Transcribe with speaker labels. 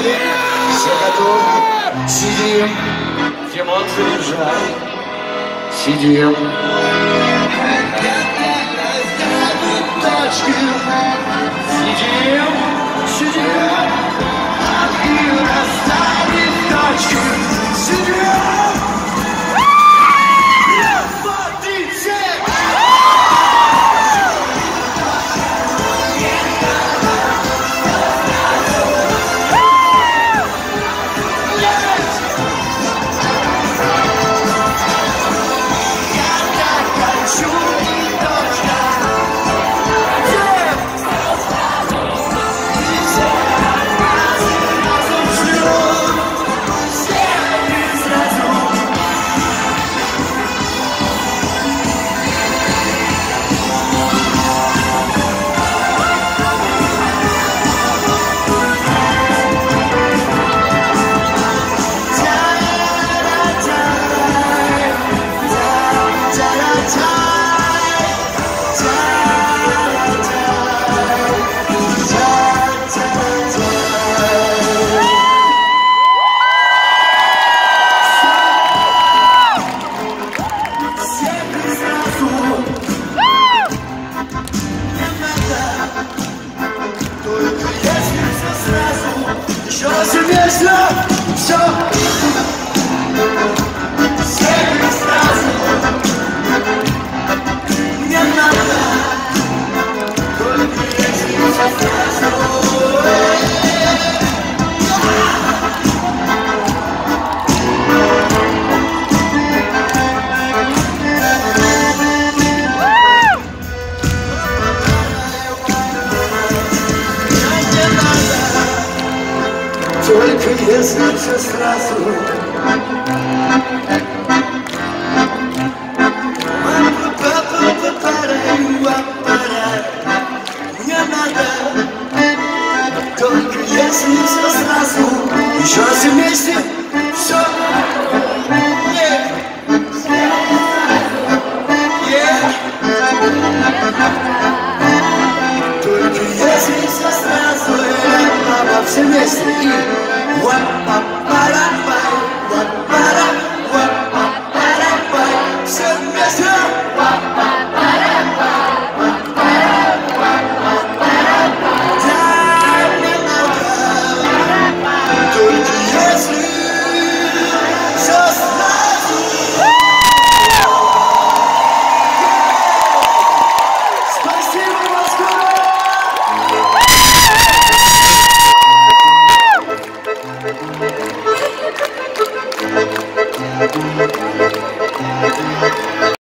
Speaker 1: Все готовы, сидим, Димон заряжай, сидим. Точки, Еще раз Только если все сразу. Мне надо Только если все сразу. Еще раз вместе